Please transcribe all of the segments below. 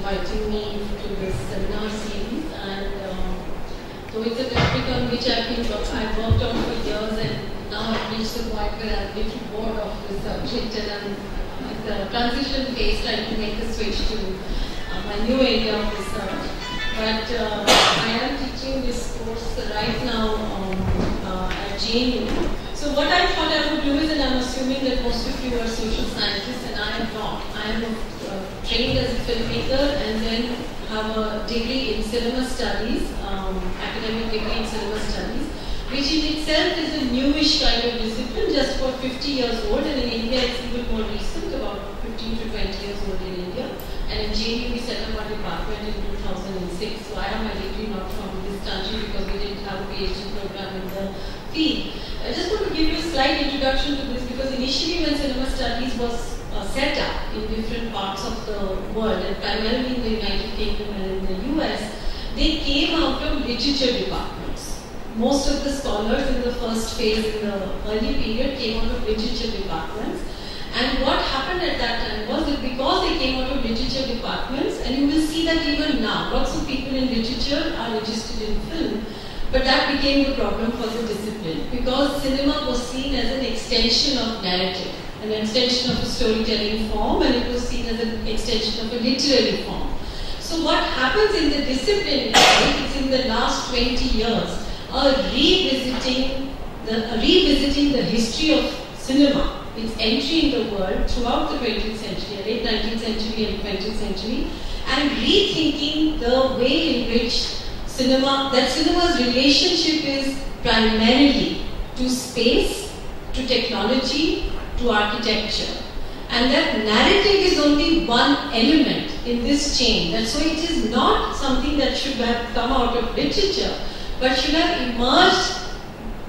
inviting me to this seminar series. And um, so it's a topic on which I've been I've worked on for years, and now I've reached the point where I'm a little bored of this subject, and I'm at the transition phase trying to make a switch to uh, my new area of research. But uh, I am teaching this course right now um, uh, at JNU. So what I thought I would do is, and I'm assuming that most of you are social scientists, and I am not. I am uh, trained as a filmmaker and then have a degree in cinema studies, um, academic degree in cinema studies, which in itself is a newish kind of discipline, just for 50 years old, and in India it's even more recent, about 15 to 20 years old in India. And in JNU we set up our department in 2006, so I have my degree not from this country because we didn't have a PhD program in the field. I just want to give you a slight introduction to this because initially when cinema studies was uh, set up in different parts of the world and primarily in the United Kingdom and in the US, they came out of literature departments. Most of the scholars in the first phase in the early period came out of literature departments. And what happened at that time was that because they came out of literature departments, and you will see that even now, lots of people in literature are registered in film, but that became the problem for the discipline because cinema was seen as an extension of narrative, an extension of a storytelling form, and it was seen as an extension of a literary form. So what happens in the discipline is in the last 20 years, a revisiting the a revisiting the history of cinema, its entry in the world throughout the 20th century, late 19th century and 20th century, and rethinking the way in which cinema, that cinema's relationship is primarily to space, to technology, to architecture. And that narrative is only one element in this chain. That's why it is not something that should have come out of literature, but should have emerged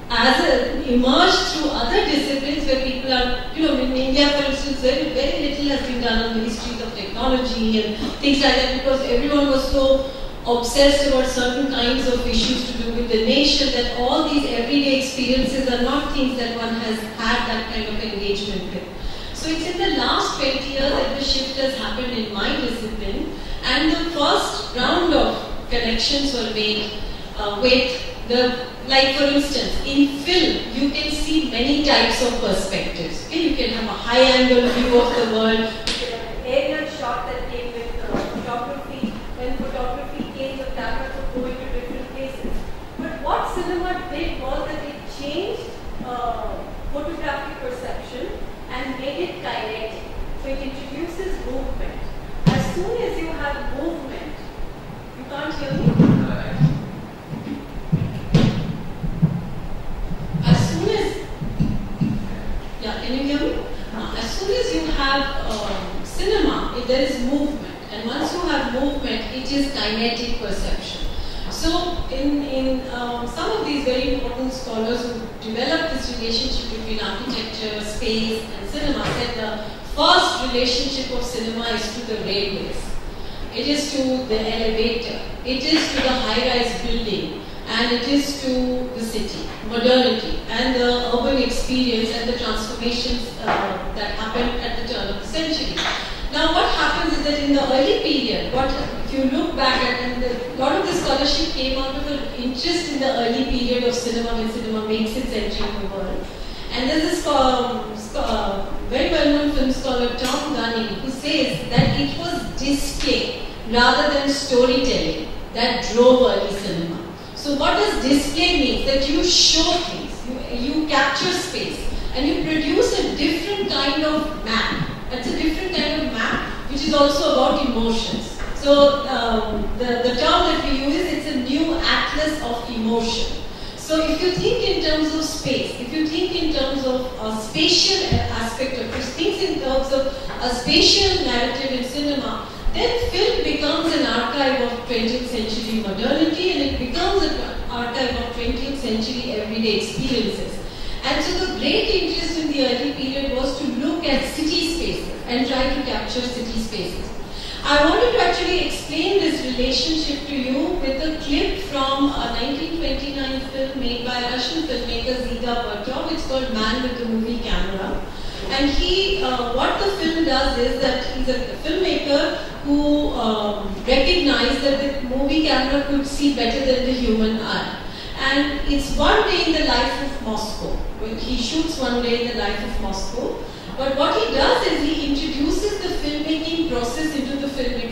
as a, emerged through other disciplines where people are, you know, in India, for instance, very, very little has been done on the history of technology and things like that because everyone was so obsessed about certain kinds of issues to do with the nation that all these everyday experiences are not things that one has had that kind of engagement with. So it's in the last 20 years that the shift has happened in my discipline, and the first round of connections were made uh, with the, like for instance, in film, you can see many types of perspectives. Okay? You can have a high angle view of the world, you can have an aerial shot that came with uh, photography. When photography came, the camera could go into different places. But what cinema did was that it changed uh, photographic perception and made it kinetic. So it introduces movement. As soon as you have movement, you can't hear me. As soon as yeah, me? Uh, as soon as you have um, cinema, if there is movement, and once you have movement, it is kinetic perception. So, in, in um, some of these very important scholars who developed this relationship between architecture, space, and cinema said the first relationship of cinema is to the railways, it is to the elevator, it is to the high-rise building, and it is to the city, modernity, and the urban experience and the transformations uh, that happened at the turn of the century. Now, what happens is that in the early period, what if you look back at, and a lot of the scholarship came out of an interest in the early period of cinema when cinema makes its entry in the world. And there's this um, uh, very well-known film scholar Tom Gunning who says that it was display rather than storytelling that drove early cinema. So what does display mean? That you show things, you, you capture space, and you produce a different kind of map. It's a different kind of map, which is also about emotions. So um, the, the term that we use, it's a new atlas of emotion. So if you think in terms of space, if you think in terms of a spatial aspect of think in terms of a spatial narrative in cinema, then film becomes an archive of 20th century modernity and it becomes an archive of 20th century everyday experiences. And so the great interest in the early period was to look at city spaces and try to capture city spaces. I wanted to actually explain this relationship to you with a clip from a 1929 film made by Russian filmmaker Dziga Vertov. It's called Man with the Movie Camera. And he, uh, what the film does is that he's a filmmaker who um, recognized that the movie camera could see better than the human eye. And it's one day in the life of Moscow. He shoots one day in the life of Moscow. But what he does is he introduces the filmmaking process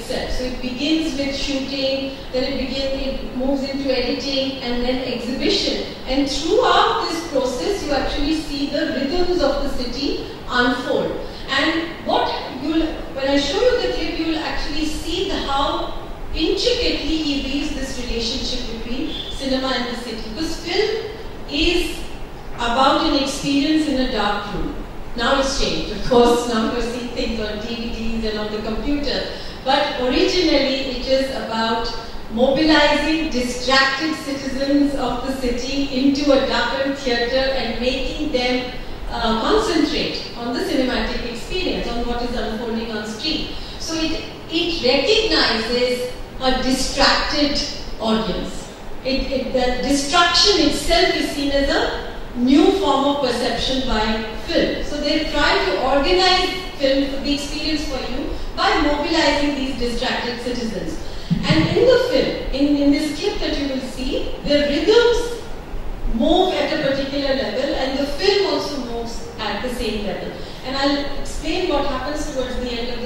itself. So it begins with shooting, then it begins, it moves into editing, and then exhibition. And throughout this process, you actually see the rhythms of the city unfold. And what you'll, when I show you the clip, you will actually see how intricately he weaves this relationship between cinema and the city. Because film is about an experience in a dark room. Now it's changed. Of course, now you see things on DVDs and on the computer. But originally, it is about mobilizing distracted citizens of the city into a darkened theater and making them uh, concentrate on the cinematic experience, on what is unfolding on screen. So it, it recognizes a distracted audience. It, it, the distraction itself is seen as a new form of perception by film. So they try to organize film, the experience for you by mobilizing these distracted citizens. And in the film, in, in this clip that you will see, the rhythms move at a particular level and the film also moves at the same level. And I'll explain what happens towards the end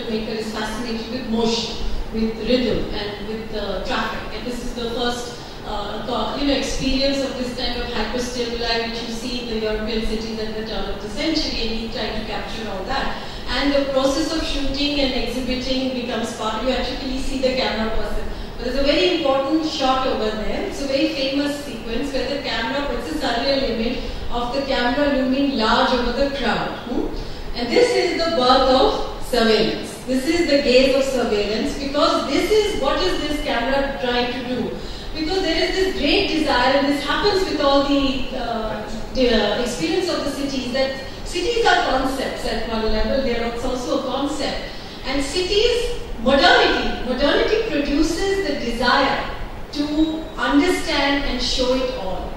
filmmaker is fascinated with motion, with rhythm, and with uh, traffic. And this is the first uh, you know, experience of this kind of hyperstimuli which you see in the European cities at the turn of the century, and he's trying to capture all that. And the process of shooting and exhibiting becomes part. You actually see the camera person. But there's a very important shot over there. It's a very famous sequence where the camera puts a surreal image of the camera looming large over the crowd. hmm? And this is the birth of surveillance. This is the gaze of surveillance because this is what is this camera trying to do? Because there is this great desire, and this happens with all the, uh, experience of the cities, that cities are concepts at one level, they are also a concept. And cities, modernity, modernity produces the desire to understand and show it all.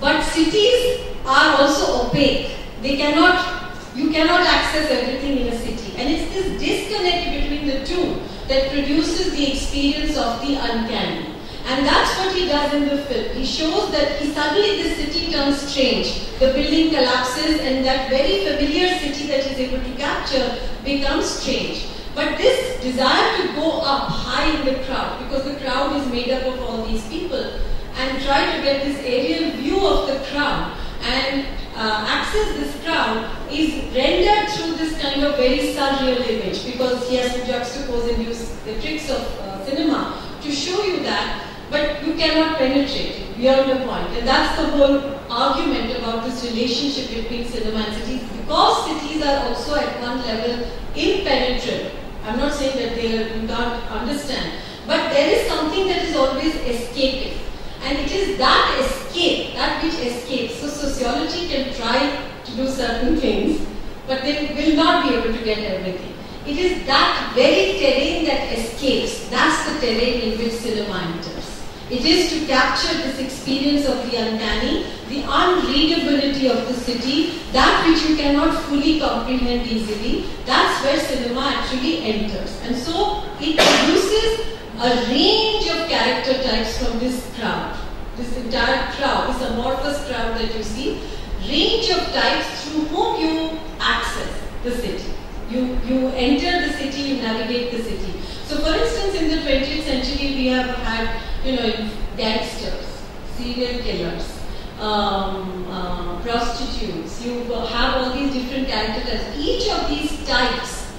But cities are also opaque. They cannot, you cannot access everything in a city. And it's this disconnect between the two that produces the experience of the uncanny. And that's what he does in the film. He shows that he suddenly the city turns strange. The building collapses and that very familiar city that he's able to capture becomes strange. But this desire to go up high in the crowd, because the crowd is made up of all these people, and try to get this aerial view of the crowd and uh, access this crowd is rendered through this kind of very surreal image because he has to juxtapose and use the tricks of uh, cinema to show you that, but you cannot penetrate beyond a point. And that's the whole argument about this relationship between cinema and cities because cities are also at one level impenetrable. I'm not saying that they are, you can't understand, but there is something that is always escaping. And it is that escape, that which escapes. So sociology can try to do certain things, but they will not be able to get everything. It is that very terrain that escapes. That's the terrain in which cinema enters. It is to capture this experience of the uncanny, the unreadability of the city, that which you cannot fully comprehend easily. That's where cinema actually enters. And so it produces a range of character types from this crowd. This entire crowd, this amorphous crowd that you see, range of types through whom you access the city. You, you enter the city, you navigate the city. So for instance, in the 20th century, we have had, you know, gangsters, serial killers, um, uh, prostitutes. You have all these different character types. Each of these types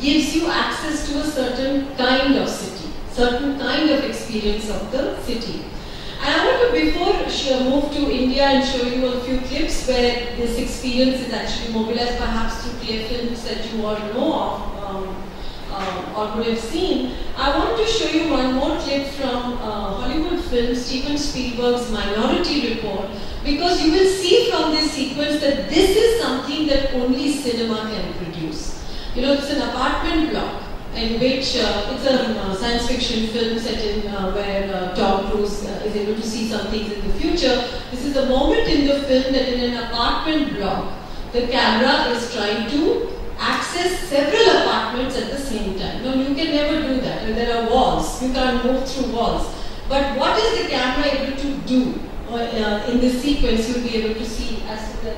gives you access to a certain kind of city, certain kind of experience of the city. And I want to, before sh- move to India and show you a few clips where this experience is actually mobilized perhaps through clear films that you all know of um, uh, or would have seen, I want to show you one more clip from uh, Hollywood film Steven Spielberg's Minority Report because you will see from this sequence that this is something that only cinema can produce. You know, it's an apartment block in which uh, it's a uh, science fiction film set in uh, where uh, Tom Cruise uh, is able to see some things in the future. This is a moment in the film that in an apartment block, the camera is trying to access several apartments at the same time. Now you can never do that. And there are walls. You can't move through walls. But what is the camera able to do uh, in this sequence? You'll be able to see as the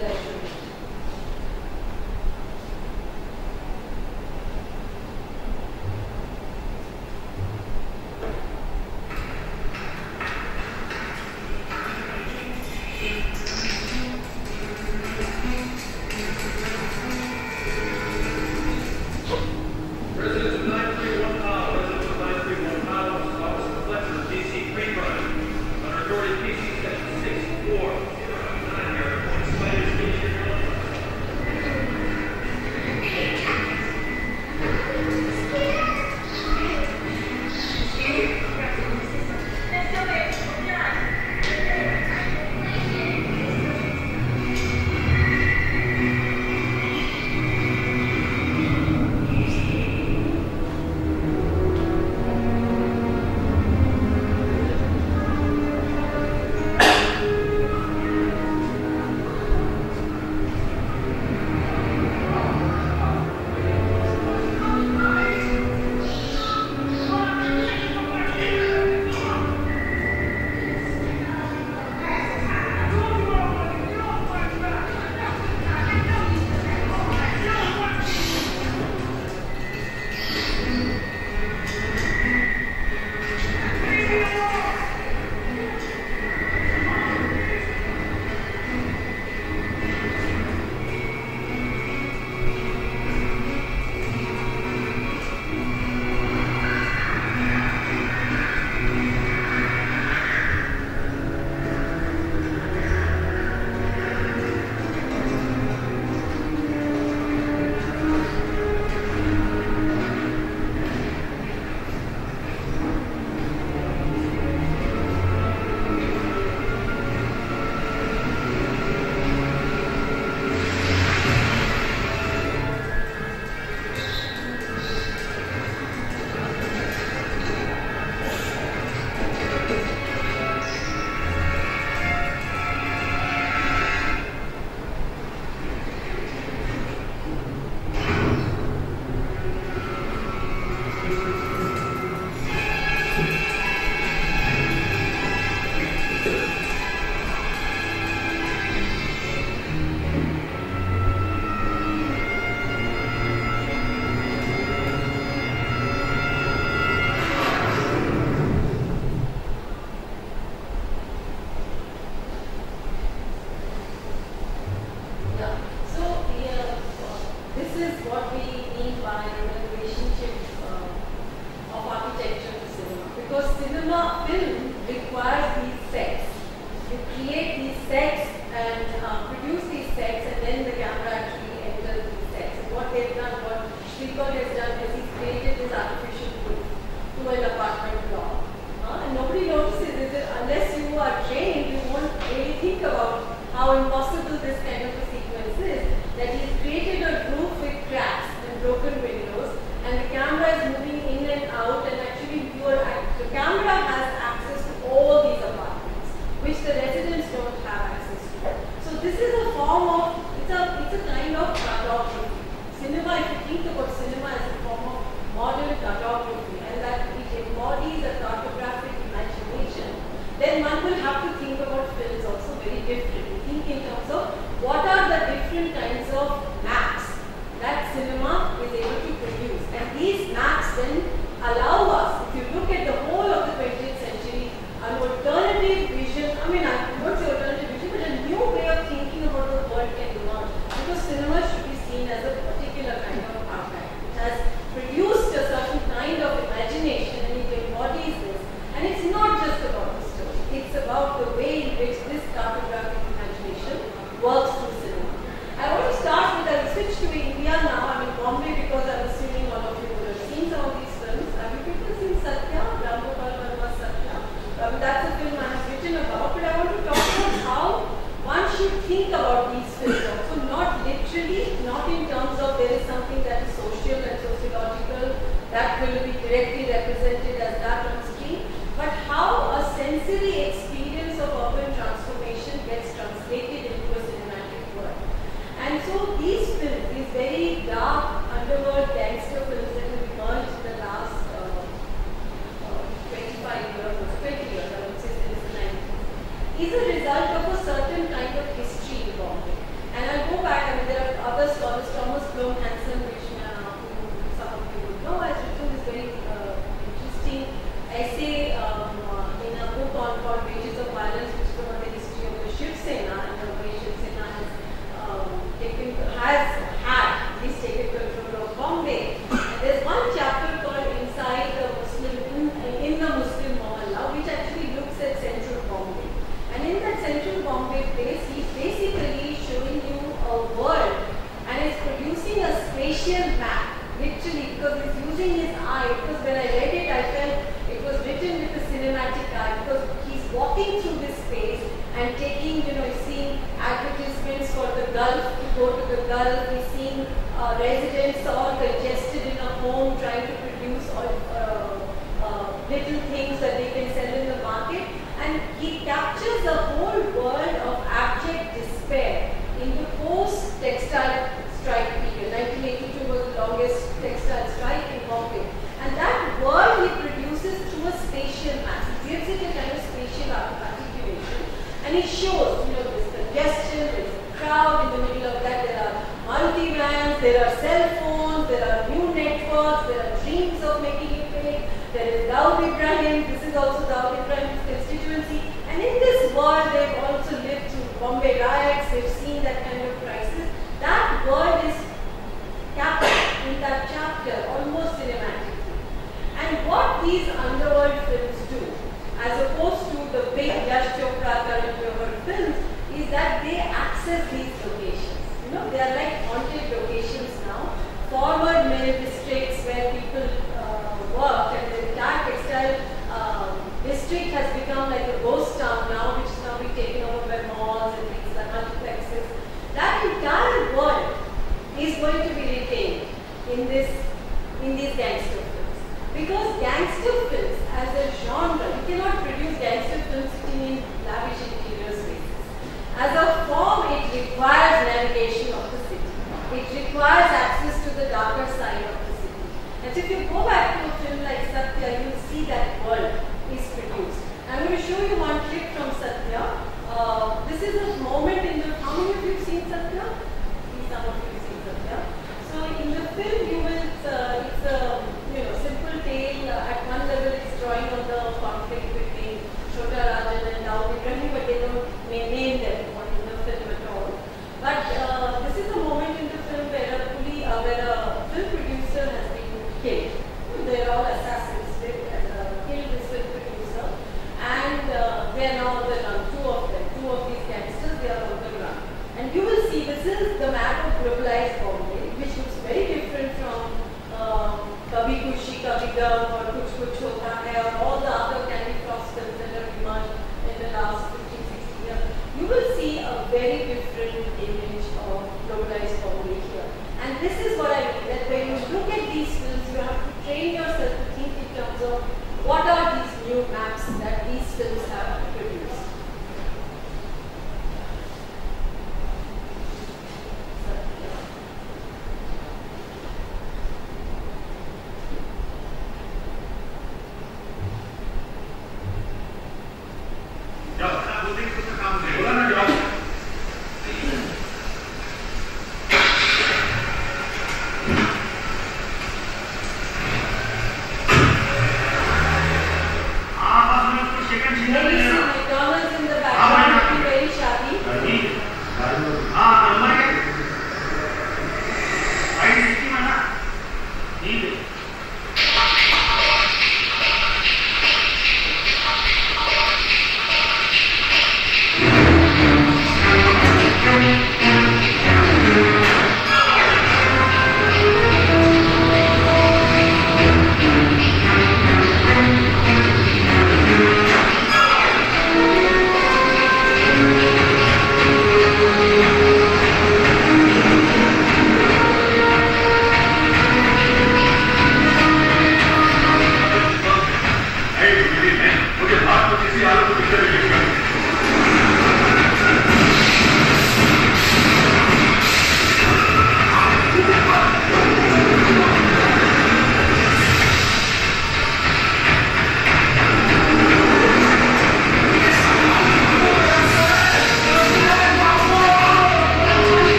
Ah.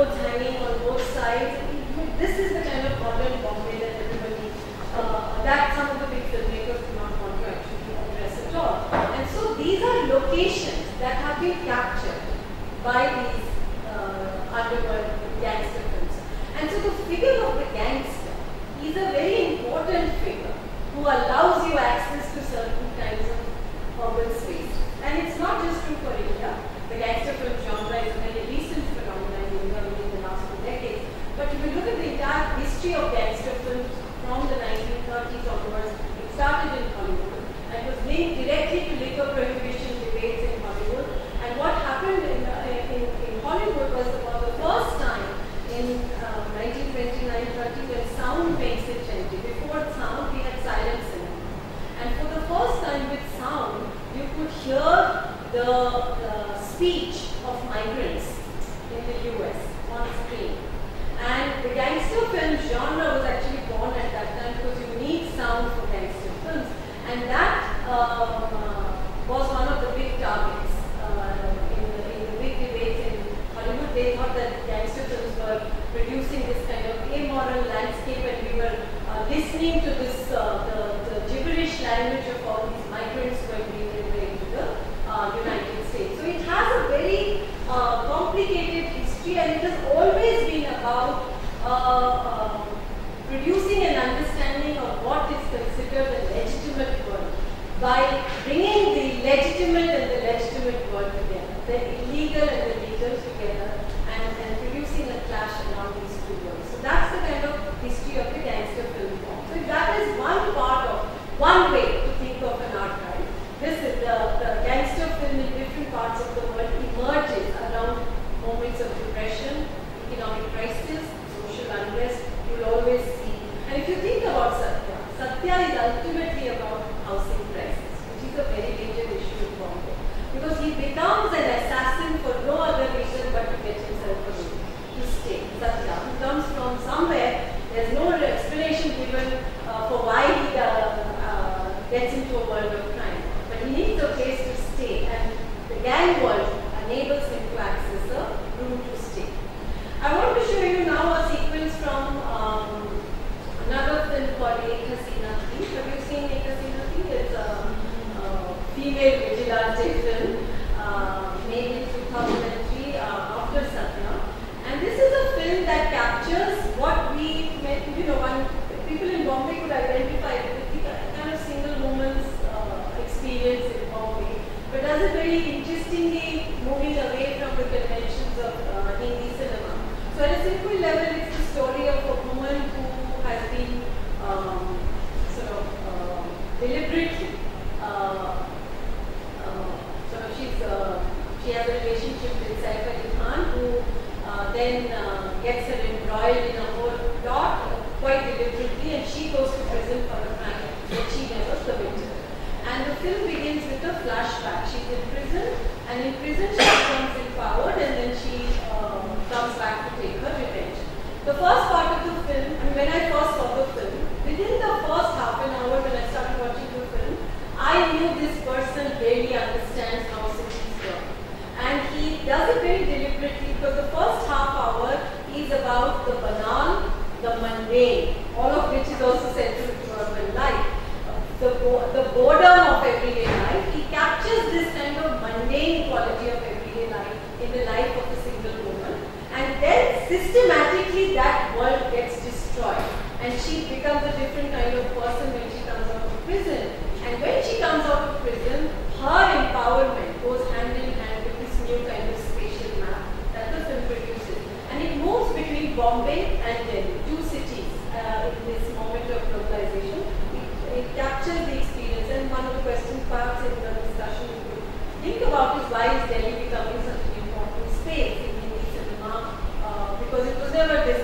And clothes hanging on both sides. This is the kind of modern Bombay that everybody, uh, that some of the big filmmakers do not want to actually address at all. And so these are locations that have been captured by these uh, underworld gangster films. And so the figure of the gangster is a very important figure who allows you access to certain kinds of urban space. And it's not just true for India. The gangster film genre is a very recent phenomenon in India within the last few decades. But if you look at the entire history of gangster films from the 1930s onwards, it started in Hollywood and was linked directly to liquor prohibition debates in Hollywood. And what happened in, uh, in, in Hollywood was for the first time in uh, 1929-30 when sound. Before sound, we had silent cinema. And for the first time with sound, you could hear the speech of migrants in the US on screen. And the gangster film genre was actually born at that time because you need sound for gangster films. And that uh, was one of the big targets uh, in, the, in the big debates in Hollywood. They thought that gangster films were producing this kind of amoral landscape and we were uh, listening to this, uh, the, the gibberish language of all these migrants who had been to the uh, United States. So it has a very uh, complicated history and it has always been about uh, um, producing an understanding of what is considered a legitimate world by bringing the legitimate and the legitimate world together, the illegal and the legal together, and, and producing a clash around these two worlds. So that's the kind of history of the gangster film form. So that is one part of, one way to think of an archive. This is the, the gangster film in different parts of the world emerges around moments of depression, economic crisis, social unrest, you'll always see. And if you think about Satya, Satya is ultimately about housing crisis, which is a very major issue in Bombay. Because he becomes an assassin for no other reason but to get himself a room, to stay. Satya, who comes from somewhere, there's no explanation given uh, for why he uh, uh, gets into a world of crime. But he needs a place to stay, and the gang world enables him to access a room to stay. I want to show you now a sequence from um, another film called Ek Hasina Thi. Have you seen Ek Hasina Thi? It's a, uh, female vigilante film uh, made in 2003 uh, after Satya. And this is a film that captures what we, met, you know, one, people in Bombay could identify with the kind of single woman's uh, experience in Bombay, but does it very interestingly moving away from the conventions of uh, Hindi cinema. So at a simple level, it's the story of a woman who has been um, sort of uh, deliberately, uh, uh, sort of she's, she has a relationship with Saif Ali Khan who uh, then uh, gets her embroiled in a whole plot quite deliberately and she goes to prison for a crime that she never committed. And the film begins with a flashback. She's in prison and in prison she becomes empowered and then she um, comes back to take her revenge. The first part of the film, when I first saw the film, within the first half an hour when I started watching the film, I knew this person really understands how cities work. And he does it very deliberately because the first half hour is about the banal, the mundane, all of which is also central to urban life. The, the boredom of everyday life, he captures this kind of mundane quality of everyday life in the life of a single woman. And then systematically that world gets destroyed. And she becomes a different kind of person when she comes out of prison. And when she comes out of prison, her empowerment Bombay and Delhi, two cities uh, in this moment of globalization. It, it captured the experience and one of the questions perhaps in the discussion we could think about is why is Delhi becoming such an important space in Hindi cinema uh, because it was never this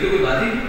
तो कोई बात ही नहीं।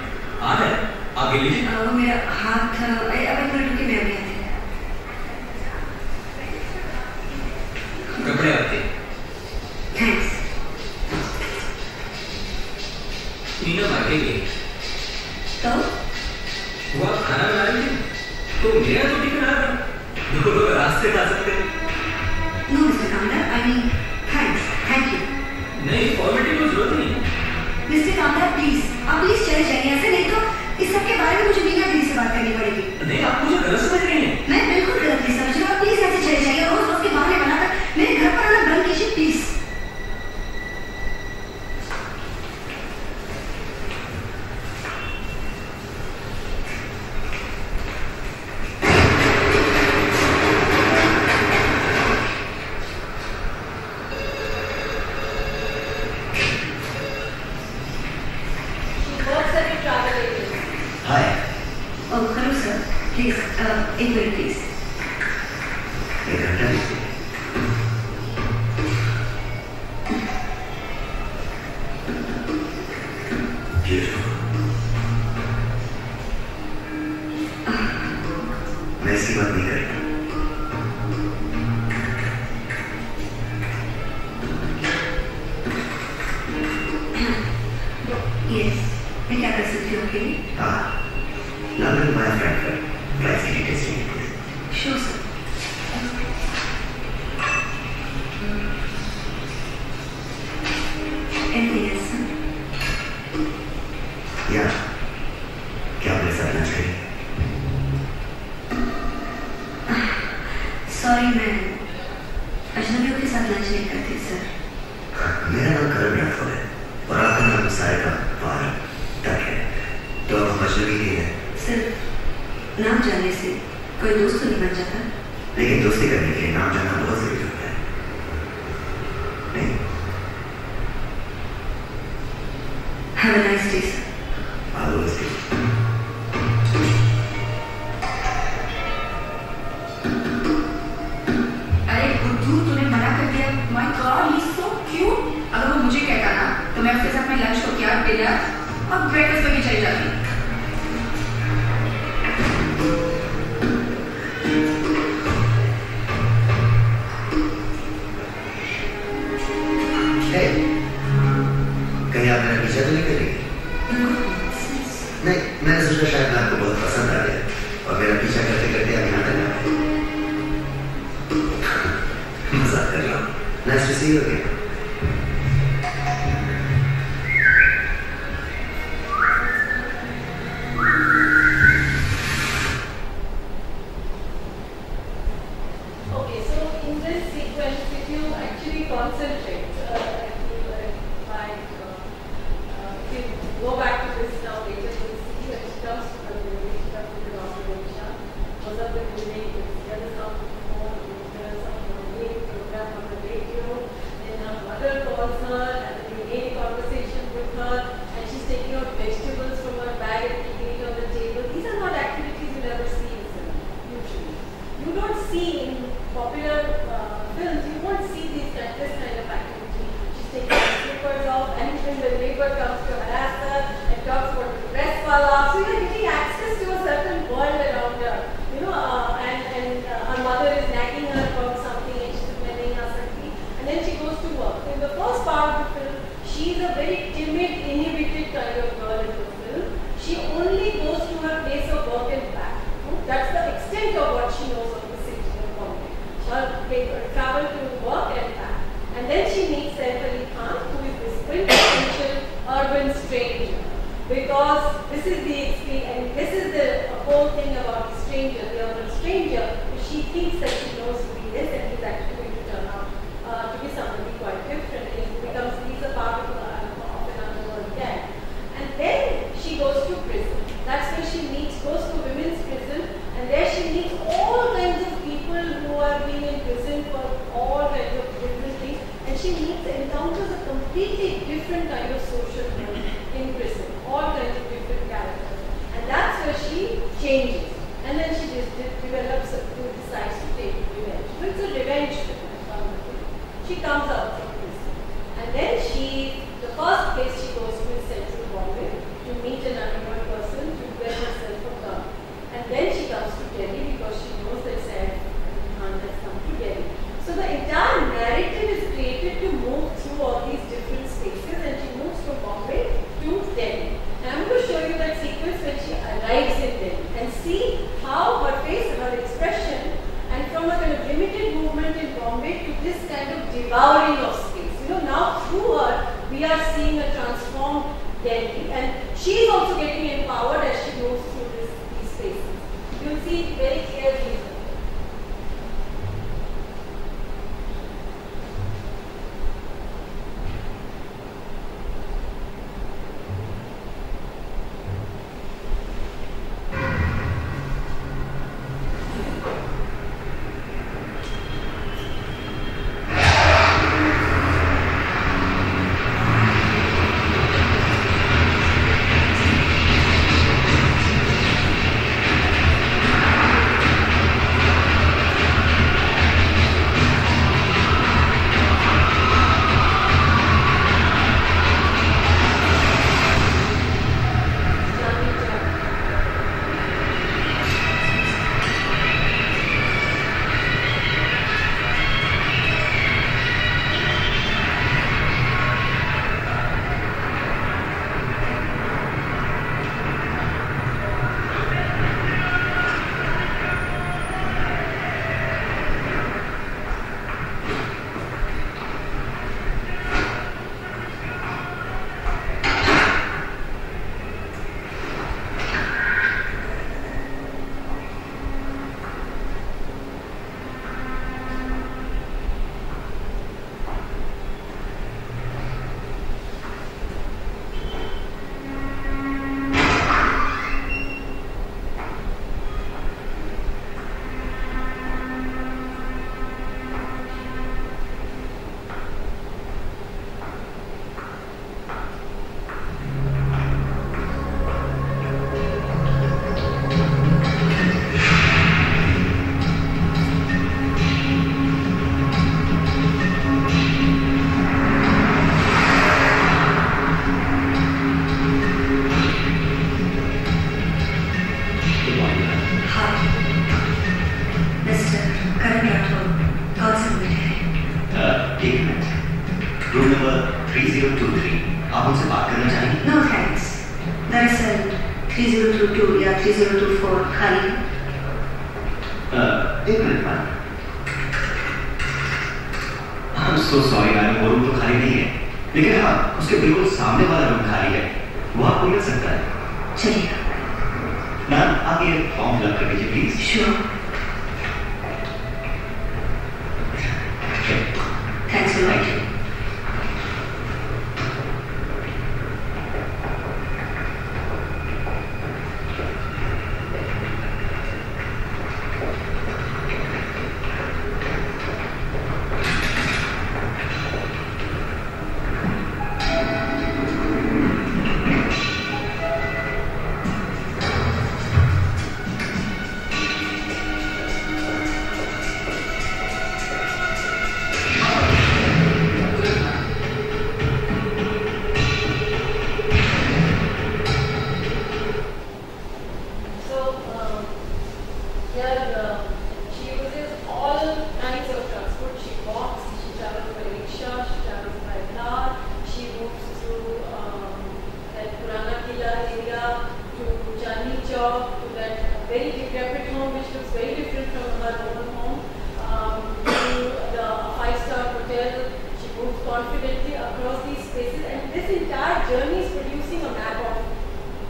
3022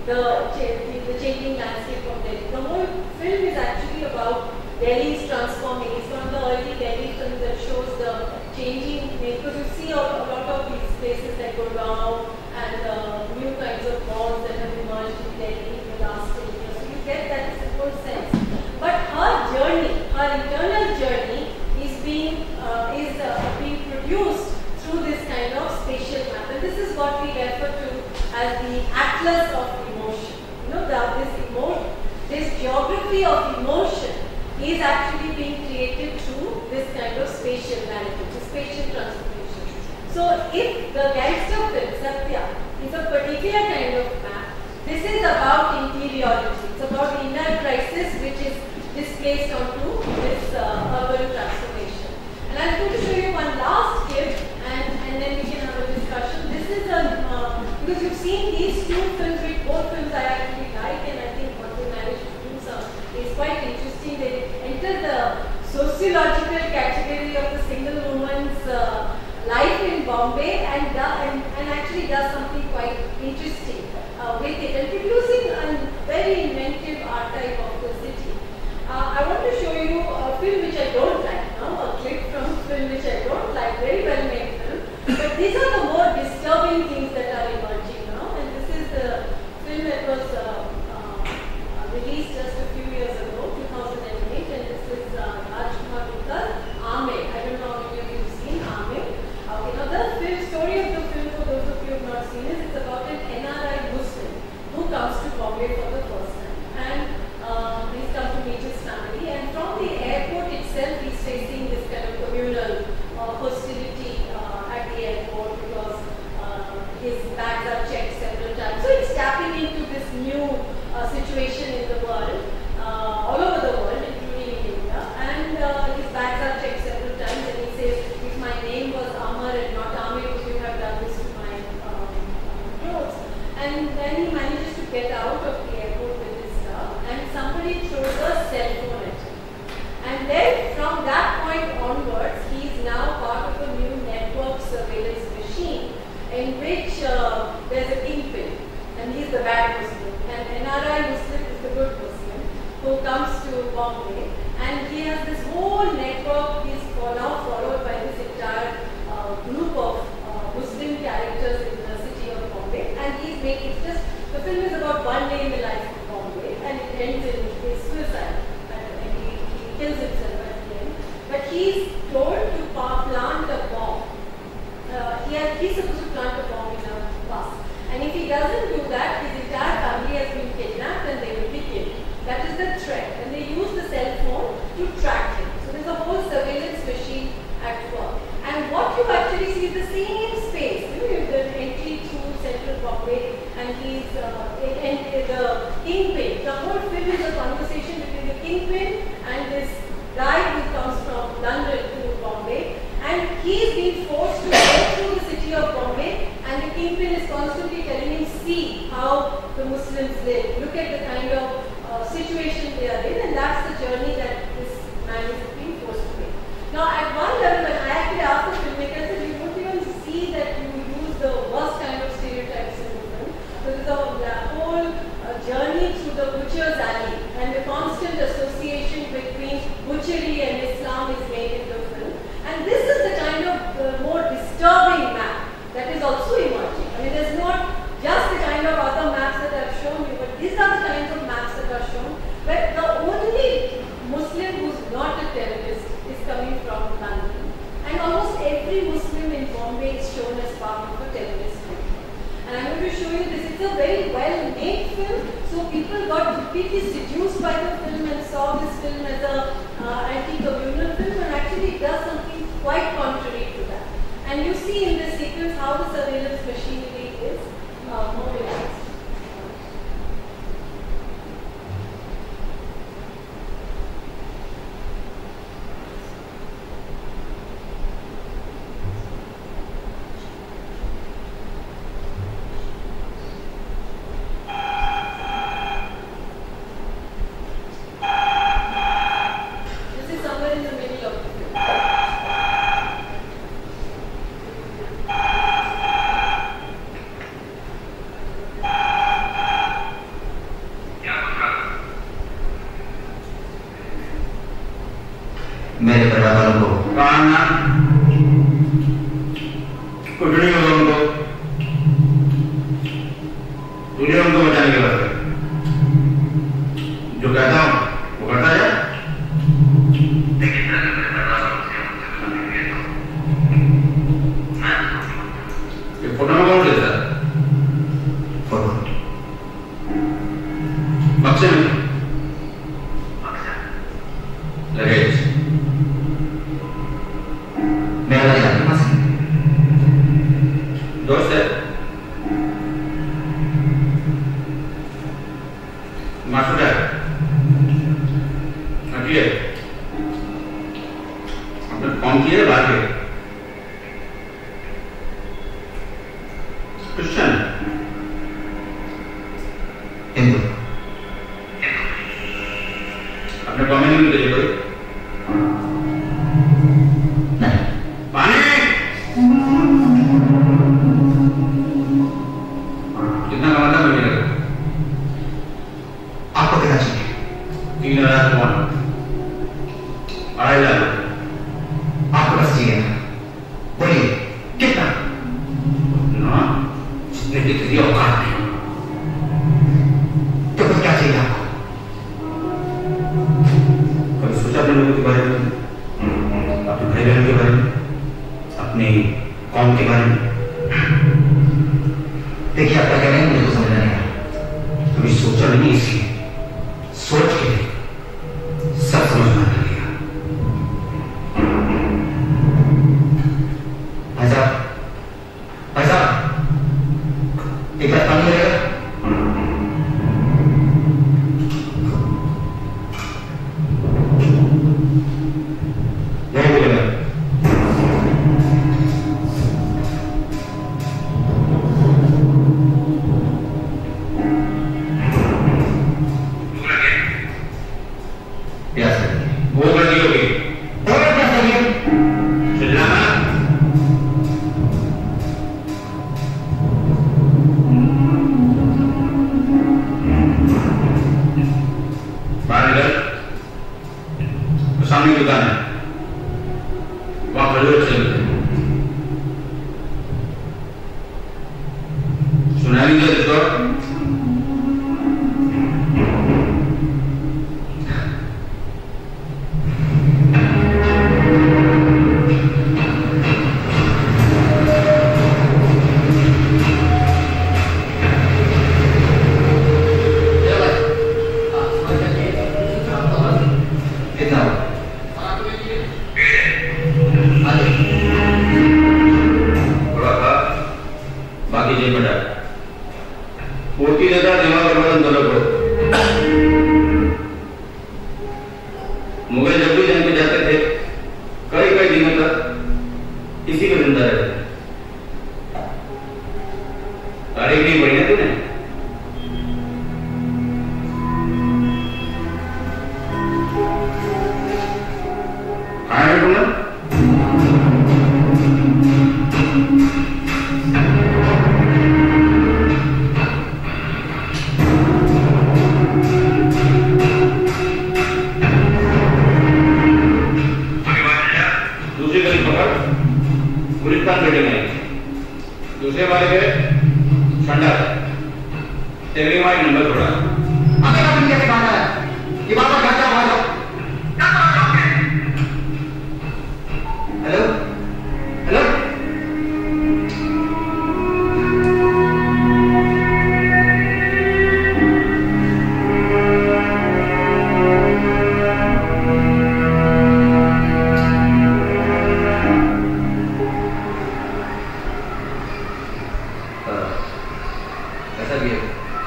the, the, changing landscape of Delhi. The whole film is actually about Delhi's transforming. It's one of the early Delhi films that shows the changing, because you see a, a lot of these places like Gurgaon and uh, new kinds of malls that have emerged in Delhi in the last 10 years. So you get that whole sense. But her journey, her internal journey is being, uh, is uh, being produced through this kind of spatial map. And this is what we refer to as the atlas of the, this emotion, this geography of emotion is actually being created through this kind of spatial narrative, spatial transformation. So if the gangster film, Satya, is a particular kind of map, this is about interiority. It's about inner crisis which is displaced onto this uh, urban transformation. And I'm going to show you one last clip and, and then we can have a discussion. This is a, uh, because you've seen these two films, which both films I actually like and I think what they managed to do some is quite interesting. They enter sociological category of the single woman's uh, life in Bombay and, do, and, and actually does something quite interesting uh, with it and producing a very inventive archive of the city. Uh, I want to show you a film which I don't like now, a clip from a film which I don't like, very well made film. But these are the more disturbing things that are emerging now. And this is the film that was uh, uh, released see the same space. You know, you the entry through central Bombay, and he's uh, and the kingpin. The whole film is a conversation between the kingpin and this guy who comes from London to Bombay, and he's been forced to go through the city of Bombay, and the kingpin is constantly telling him, see how the Muslims live. Look at the kind of uh, situation they are in, and that's the journey that this man is being forced to make. Now, at one level, when I actually asked the filmmaker, I said, you won't even see that you use the worst kind of stereotypes in the film. So there's a the whole uh, journey through the butcher's alley, and the constant association between butchery and Islam is made in the film. And this is the kind of uh, more disturbing map that is also emerging. I mean, there's not just the kind of other maps that I've shown you, but these are the kinds of maps that are shown where the only Muslim who's not a terrorist is coming from London. And almost every Muslim in Bombay is shown as part of a terrorist group. And I'm going to show you this. It's a very well made film. So people got completely seduced by the film and saw this film as a uh, anti-communal film and actually it does something quite contrary to that. And you see in this sequence how the surveillance machinery is uh, mobilized.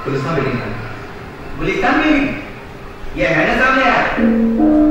Gulistan building है Gulistan building ये है ना सामने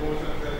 Thank you.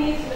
Covering his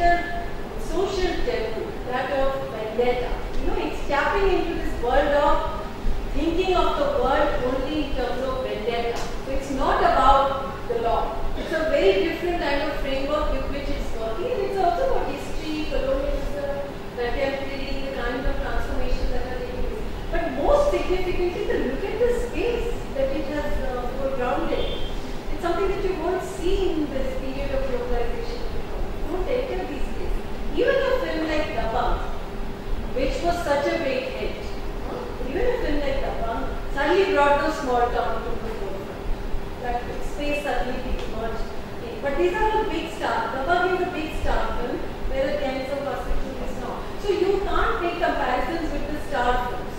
social temple, that of vendetta. You know, it's tapping into this world of thinking of the world only in terms of vendetta. So it's not about the law. It's a very different kind of framework with which it's working, and it's also about history, colonialism, contemporary, the kind of transformation that are taking place. But most significantly, the look at the space that it has uh, foregrounded. It's something that you won't see in this It was such a big hit. Even a film like Dabangg suddenly brought those small town to the forefront. That space suddenly emerged. But these are the big stars. Dabangg is a big star film where the gangs of Wasseypur is not. So you can't make comparisons with the star films.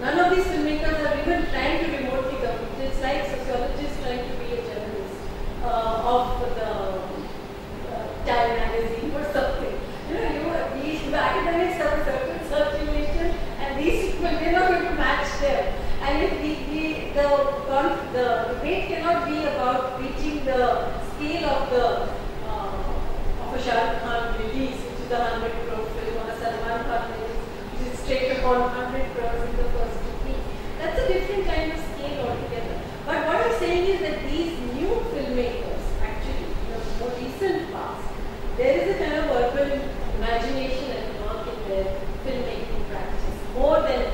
None of these filmmakers are even trying to remotely compete. It's like sociologists trying to be a journalist uh, of the uh, Time magazine or something. You know, you, these academics are certain And if the, the, the, the debate cannot be about reaching the scale of the uh, of a Shah Rukh Khan release, which is a 100 crore film, or a Salman Khan release, which is straight upon 100 crores in the first week. That's a different kind of scale altogether. But what I'm saying is that these new filmmakers, actually, the more recent past, there is a kind of urban imagination at work in their filmmaking practice. More than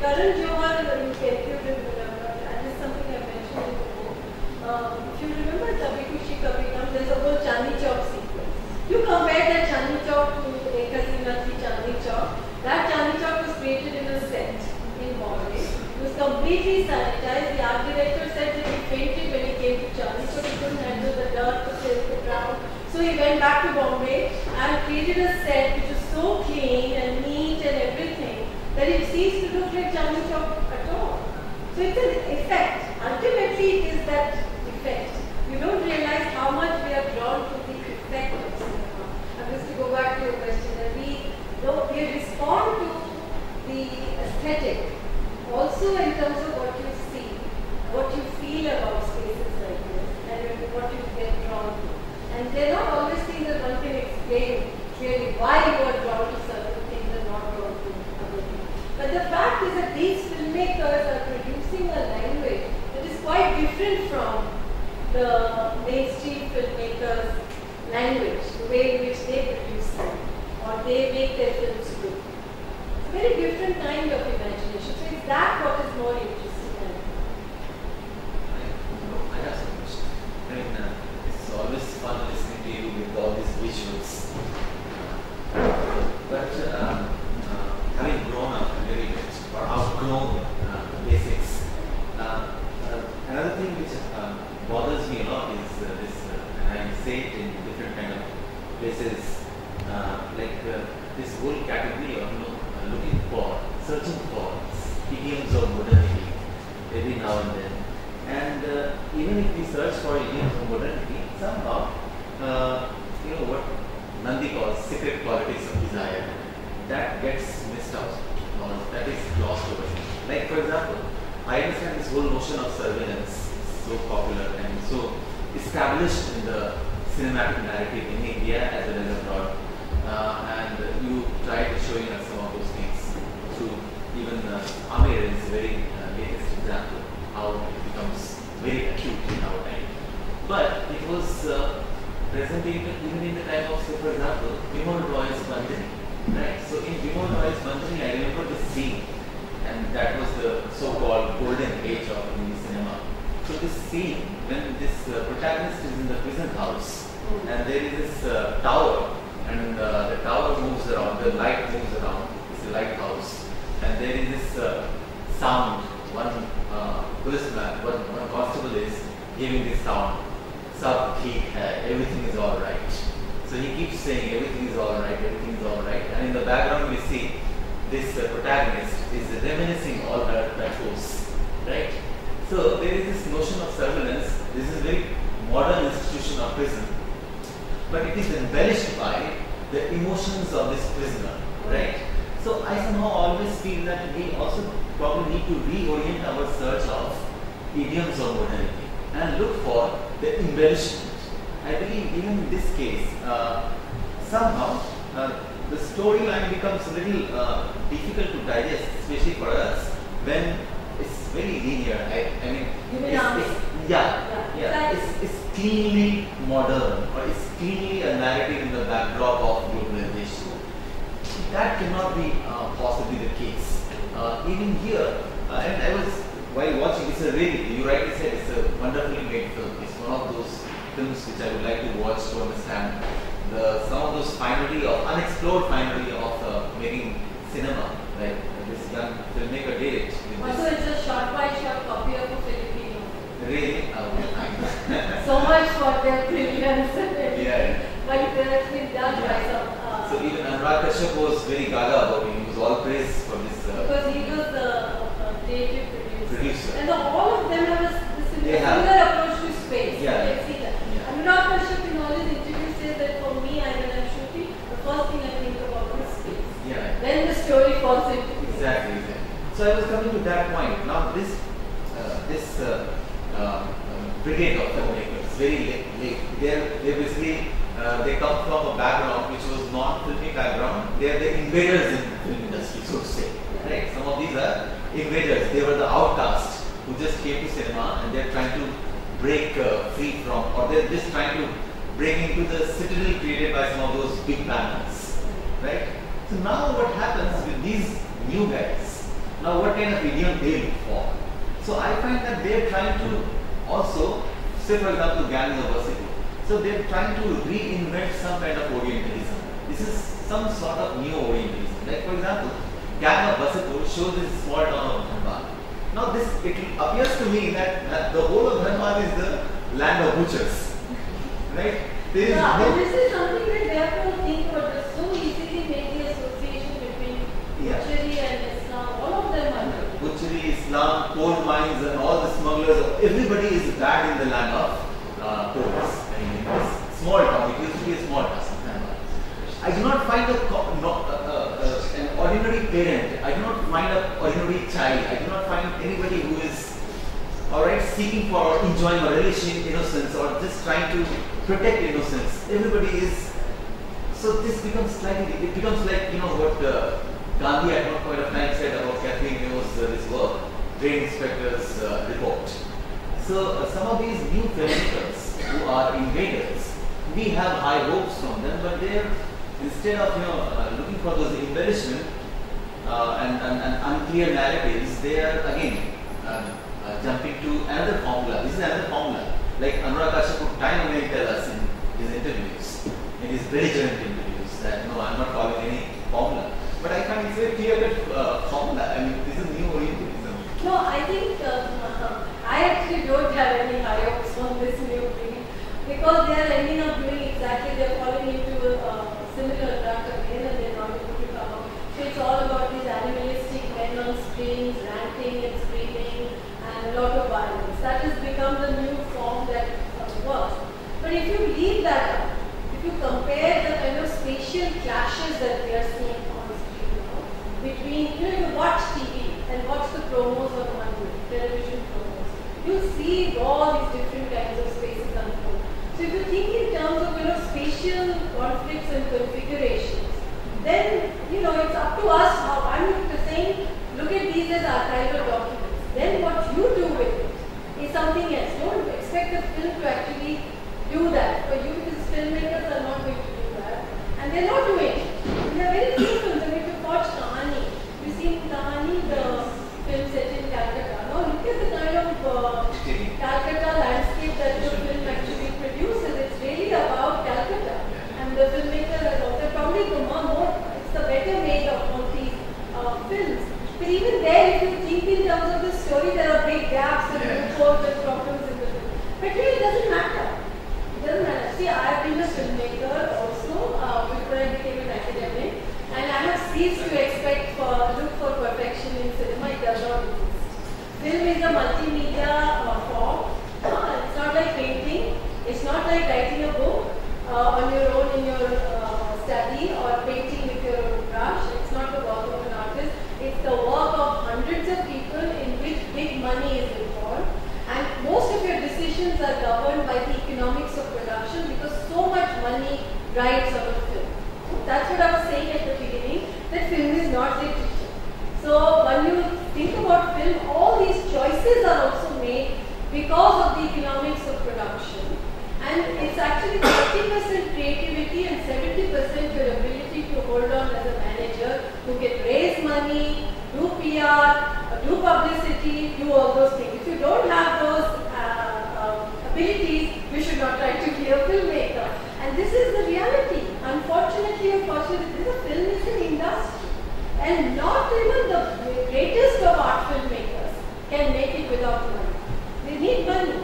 Karan Johar, you will and it's something I mentioned in the book. Um, if you remember Kabhi Khushi Kabhie Gham, there's a whole Chandni Chowk sequence. You compare that Chandni Chowk to Ek Hasina Thi Chandni Chowk. That Chandni Chowk was created in a set in Bombay. It was completely sanitized. The art director said that he fainted when he came to Chandni Chowk. He couldn't handle the dirt, the filth, the crowd. So he went back to Bombay and created a set which was so clean and that it ceased to look like Chandni Chowk at all. So it's an effect. Ultimately, it is that effect. You don't realize how much we are drawn to the effect of cinema. And just to go back to your question, that we, we respond to the aesthetic, also in terms of what you see, what you feel about spaces like this, and what you get drawn to. And they're not always things that one can explain clearly why you are drawn to certain things and not drawn to other things. But the fact is that these filmmakers are producing a language that is quite different from the mainstream filmmakers' language, the way in which they produce them or they make their films look. It's a very different kind of imagination. So is that what is more interesting? I? I. I mean, uh, it's always fun listening to you with all these visuals. But um, uh, having grown up a little bit or outgrown uh, basics, uh, uh, another thing which uh, bothers me a lot is uh, this, uh, and I in different kind of places, uh, like uh, this whole category of uh, looking for, searching for idioms of modernity every now and then. And uh, even if we search for idioms of modernity, somehow, uh, you know what Nandy calls secret qualities of desire, that gets missed out or that is lost over. Like for example, I understand this whole notion of surveillance is so popular and so established in the cinematic narrative in India as well as abroad. Uh, and you tried showing us some of those things through even uh, Aamir is very uh, latest example how it becomes very acute in our time. But it was uh, present even, in the time of, say, for example, Bimal Roy's Bandini. Right? So in Bimal Roy's Bandini, I remember the scene, and that was the so-called golden age of Hindi cinema. So this scene, when this uh, protagonist is in the prison house, and there is this uh, tower, and uh, the tower moves around, the light moves around, it's a lighthouse, and there is this uh, sound, one uh, policeman, one, one constable is giving this sound, theek hai, everything is alright. So he keeps saying everything is alright, everything is alright, and in the background we see this uh, protagonist is reminiscing all that that goes, right? So there is this notion of surveillance. This is a very modern institution of prison, but it is embellished by the emotions of this prisoner, right? So I somehow always feel that we also probably need to reorient our search of idioms of modernity and look for the embellishment. I believe even in this case, uh, somehow uh, the storyline becomes a little uh, difficult to digest, especially for us, when it's very linear. I, I mean, You mean it's, Aamir? it's- yeah, Yeah. it's, it's cleanly modern or it's cleanly a narrative in the backdrop of globalization. That cannot be uh, possibly the case. Uh, even here, uh, and I was while watching, it's a really, you rightly said, it's a wonderfully made film. It's one of those films which I would like to watch to understand the some of those finery or unexplored finery of uh, making cinema. Like this young filmmaker did it. Also, it's a shot by shot got their brilliance, Yeah. but it has been done by some. Uh, So even Anurag Kashyap was very gaga about him. He was all praised for this. Uh, because he was the uh, creative producer. Producer. And the, all of them have a s- this They similar approach to space. Yeah. You can see that. Anurag Kashyap in all his interviews says that for me, I, when I'm shooting, the first thing I think about is space. yeah. Then the story falls into place. Exactly, exactly. So I was coming to that point. Now this uh, this uh, uh, brigade of filmmakers, very late. They're they basically uh, they come from a background which was non-filmic background. They are the invaders in the film industry, so to say. Right? Some of these are invaders. They were the outcasts who just came to cinema and they're trying to break uh, free from, or they're just trying to break into the citadel created by some of those big banners. Right? So now what happens with these new guys? Now what kind of idiom they look for? So I find that they're trying to also, say for example, of Wasseypur. So they're trying to reinvent some kind of Orientalism. This is some sort of new Orientalism. Like for example, Gang of Wasseypur shows this small town of Dhanbad. Now this, it appears to me that, that the whole of Dhanbad is the land of butchers. Right? There is Yeah, no and this is something that they have to think about. It's so easily make the association between Yeah. butchery and Islam. All of them are good. Butchery, Islam, coal mines, and all the smugglers. Everybody is bad in the land of uh. I mean, it's small town. It used to be a small town. I do not find a co- no, uh, uh, uh, an ordinary parent. I do not find an ordinary child. I do not find anybody who is all right seeking for or enjoying or relishing innocence or just trying to protect innocence. Everybody is so this becomes slightly, it becomes like, you know, what uh, Gandhi at one point of time said about Kathleen News, uh, this work, train inspector's uh, report. So uh, some of these new filmmakers who are invaders, we have high hopes from them, but they're, instead of, you know, uh, looking for those embellishment uh, and, and, and unclear narratives, they are again jumping to another formula. This is another formula. Like Anurag Kashyap would time and again tell us in his interviews, in his belligerent interviews, that no, I'm not calling any formula. But I can't say clear that uh, formula. I mean, this is new Orientalism. No, I think um, I actually don't have any high hopes on this new breed because they are ending up doing exactly, they're falling into a similar track again and they're not able to come out. So it's all about these animalistic men on screens, ranting and screaming and a lot of violence. That has become the new form that uh, works. But if you leave that out, if you compare the kind of spatial clashes that we are seeing between, you know, you watch TV and watch the promos on day, television promos, you see all these different kinds of spaces unfold. So if you think in terms of, you know, spatial conflicts and configurations, then, you know, it's up to us how, I'm saying, look at these as archival documents. Then what you do with it is something else. Don't expect the film to actually do that for you because filmmakers are not going to do that. And they're not doing it. There are very few mean, if you watch Kahani, you've seen Kahani, the film set in Calcutta. Now look at the kind of uh, Calcutta landscape that the film actually produces. It's really about Calcutta. And the filmmaker has also probably the more, more it's the better made of all these uh, films. But even there, if you think in terms of the story, there are big gaps and loopholes and problems in the film. But here it doesn't matter. It doesn't matter. See, I've been a filmmaker also uh, before I became an academic, and I have ceased to expect for look for perfection in cinema. It does not exist. Film is a multimedia uh, form. Uh, it's not like painting. It's not like writing a book uh, on your own in your uh, study or painting with your own brush. It's not the work of an artist. It's the work of hundreds of people in which big money is involved. And most of your decisions are governed by the economics of production because so much money rides on a film. That's what I was saying at the beginning, that film is not literature. So when you think about film, all these choices are also made because of the economics of production. And it's actually 30% creativity and 70% your ability to hold on as a manager who can raise money, do PR, do publicity, do all those things. If you don't have those uh, um, abilities, you should not try to be a filmmaker. And this is the reality. Unfortunately, unfortunately, this film is an industry. And not even the greatest of art filmmakers can make it without money. They need money.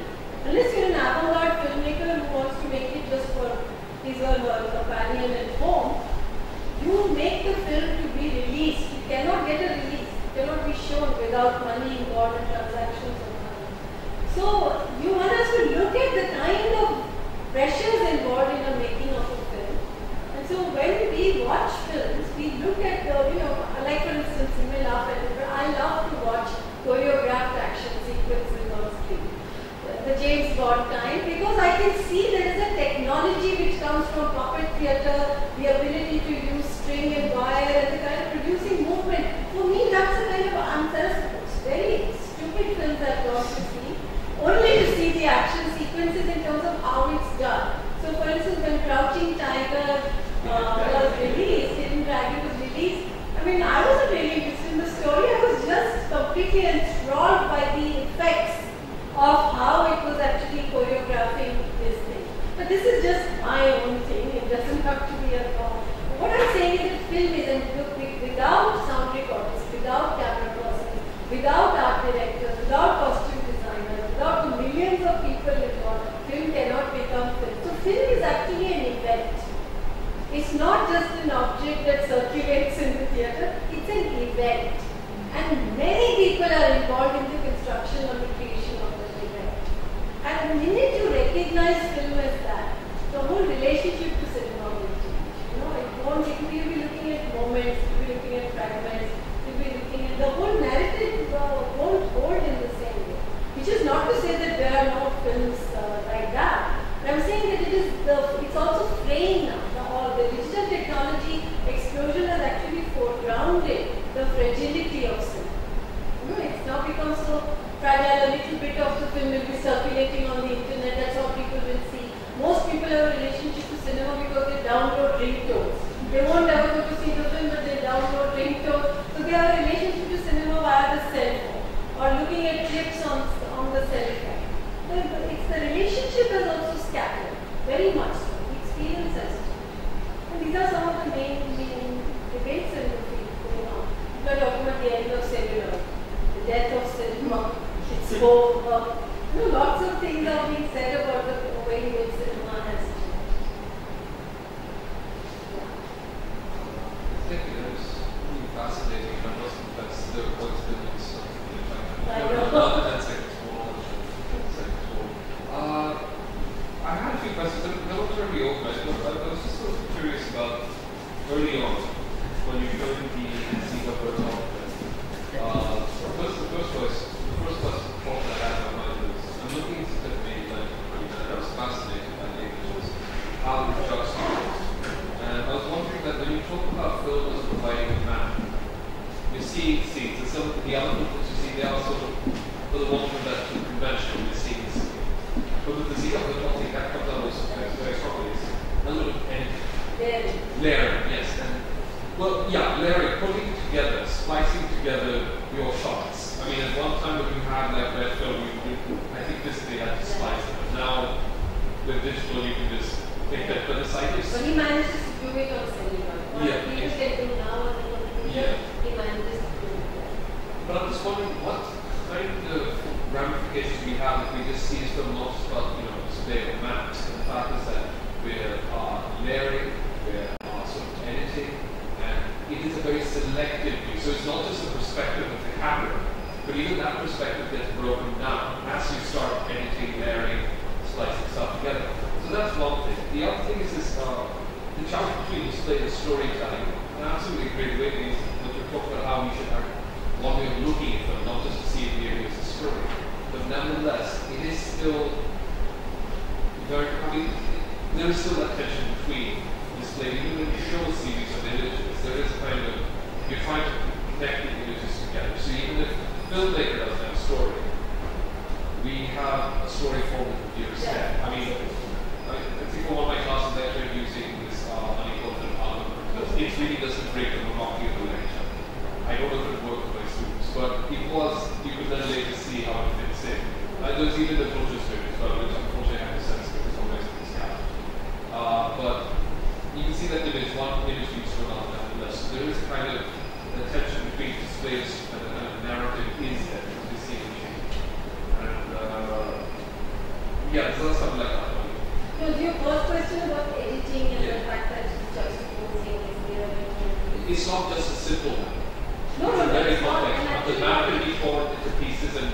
Unless you're an avant-garde filmmaker who wants to make it just for his or her companion at home, you make the film to be released. It cannot get a release. It cannot be shown without money involved and transactions of money. So you want us to look at the kind of pressures involved in the making of a film. And so when we watch films, we look at the, you know, like for instance, it, but I love to watch choreographed action sequences on screen. The James Bond time, because I can see there is a technology which comes from puppet theatre, the ability to use string and wire and the kind of producing movement. For me, that's the kind of answer. Very stupid films I've got to see, only to see the action sequences in terms of how it's done. So, for instance, when Crouching Tiger uh, was released, Hidden Dragon was released, I mean, I wasn't really interested in the story. I was just completely enthralled by the effects of how it was actually choreographing this thing. But this is just my own thing. It doesn't have to be a law. What I'm saying is that film is and look, without sound recorders, without camera persons, without art directors, without costume designers, without millions of people involved, film cannot become film. So film is actually an event. It's not just an object that circulates in the theatre, it's an event. And many people are involved in the construction of the creation of that event. And the minute you recognize film as that, the whole relationship to cinema will change. You know, it won't, it will be looking at moments, it will be looking at fragments, it will be looking at the whole narrative uh, won't hold in the same way. Which is not to say that there are no films uh, like that. But I'm saying that it is the, it's also fraying now. The, all, the digital technology explosion has actually foregrounded the fragility of cinema. You know, it's now become so fragile, a little bit of the film will be circulating on the internet, that's how people will see. Most people have a relationship to cinema because they download ringtones. They won't ever go to see the film, but they download ringtones. So they have a relationship to cinema via the cell phone or looking at clips on, on the cell phone. So it's the relationship is also scattered, very much so. The experience has. And these are some of the main, main debates in the field going on. We are talking about the end of celluloid, the death of cinema, hope. Uh, know, lots of things are being said about the way in which cinema has changed. I think it is really fascinating. I must confess, the what's been in. I know. It's not just a simple map. No, it's no, very it's complex And map. The map can be formed into pieces and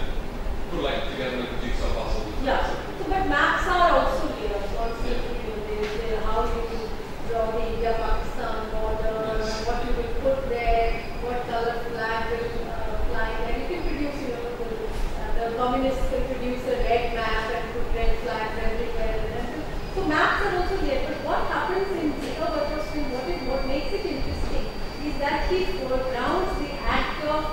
put like together like a jigsaw puzzle. Yeah, so but maps are also layers, also you know, they, they, how you draw the India-Pakistan border, what you will put there, what color flag will uh, fly there. You can produce, you know, the, uh, the communists can produce a red map and put red flags everywhere. And so, so maps are also there, but what happens in Dziga Vertov's film, what, is, what makes it interesting is that he foregrounds the act of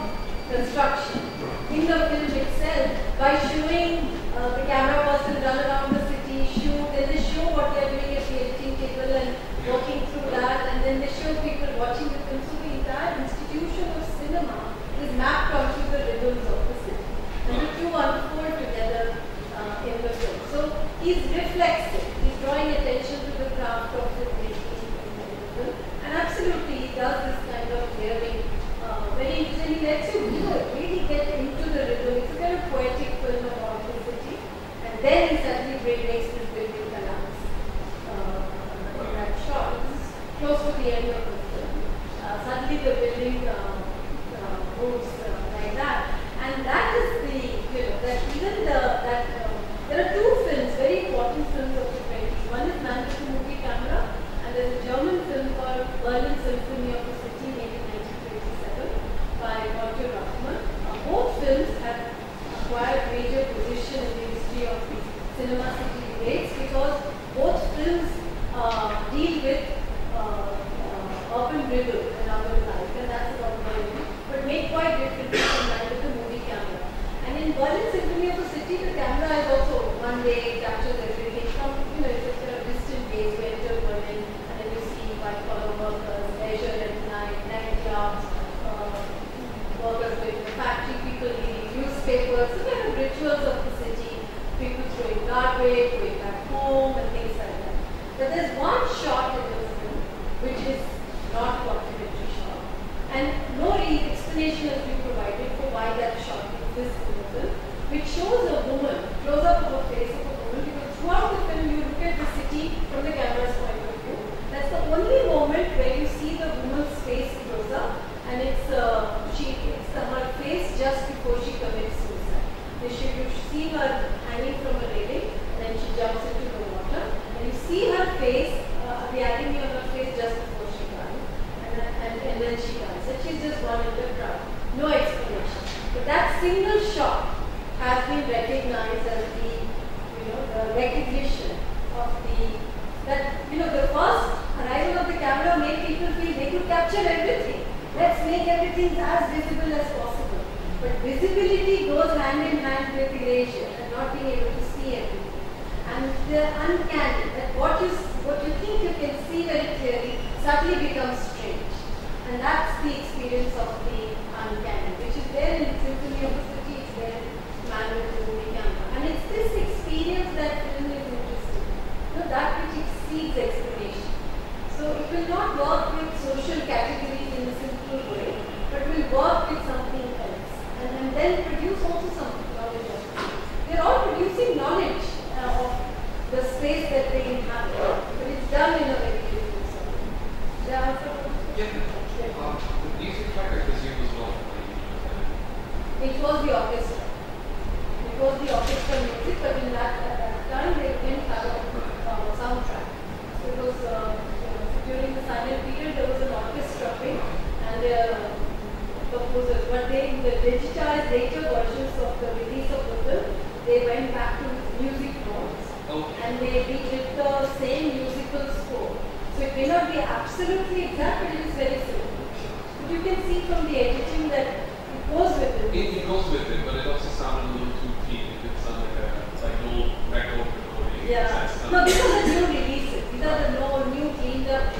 construction in the film itself by showing uh, the camera person run around the city, shoot, then they show what they are doing at the editing table and walking through that, and then they show people watching the film. So the entire institution of cinema is mapped onto the rhythms of the city. And the two unfold together uh, in the film. So he's reflexive, he's drawing attention to the craft of filmmaking in the film. And absolutely, he does this kind of layering uh, very interesting. He lets you you know, really get into the rhythm. It's a kind of poetic film about the city. And then he suddenly brings makes this building collapse uh, in that shot. This is close to the end of the film. Uh, suddenly the building uh, uh, moves uh, like that. And that is the, you know, that even the, that, uh, there are two films, very important films of the 20s. One is Man with the Movie Camera, and there's a German film called Berlin Symphony of the City, made in 1927 by Walter Ruttmann. Uh, both films have acquired major position in the history of the cinema city debates because both films uh, deal with uh, uh, urban rhythm and urban life, and that's about Berlin, but make quite different from that with the movie camera. And in Berlin Symphony of the City, the camera is also one way, it captures everything from, you know, it's a distant days, you enter Berlin, and then you see white collar workers, leisure at night, night clubs, uh, workers going to the factory, people reading newspapers, the kind of rituals of the city, people throwing garbage, going back home, and things like that. But there's one shot in the film which is not documentary shot, and no re- explanation has been provided for why that shot exists in the film, which shows a woman, close up of a face of a woman, because throughout the film you look at the city from the camera's point of view. That's the only moment where you see the woman's face close up, and it's uh, she it's the, her face just before she commits suicide. You should you see her hanging from a railing, and then she jumps into the water, and you see her face, uh, the agony on her face just before she dies, and, then- and, and then she dies. And she's just one in the crowd. No explanation. But that single shot has been recognized as the, you know, the recognition of the, that, you know, the first arrival of the camera made people feel they could capture everything. Let's make everything as visible as possible. But visibility goes hand in hand with erasure and not being able to see everything. And the uncanny, that what you, what you think you can see very clearly suddenly becomes strange. And that's the experience of the uncanny, which is there in the Symphony of the City, it's there in Man with the Movie Camera. And it's this experience that film is interesting. You know, that which exceeds explanation. So it will not work with social categories in a simple way, but will work with something else. And, and then produce also some knowledge of it. They're all producing knowledge uh, of the space that they inhabit, but it's done in a very different way. Did I answer your? Yeah. Um, the music track, I presume, was not. It was the orchestra. It was the orchestra music, but in that, at that time they didn't have a uh, soundtrack. So it was, uh, you know, during the silent period there was an orchestra thing and their uh, composers, but they, the digitized later versions of the release of the film, they went back to music notes and they redid the same musical score. So it may not be absolutely exact, but it is very similar. But you can see from the editing that it goes with it. It, it goes with it, but it also sounded a little too clean. It sounded like a like an old record recording. Yeah. No, these are the new releases. These are the no, new cleaned up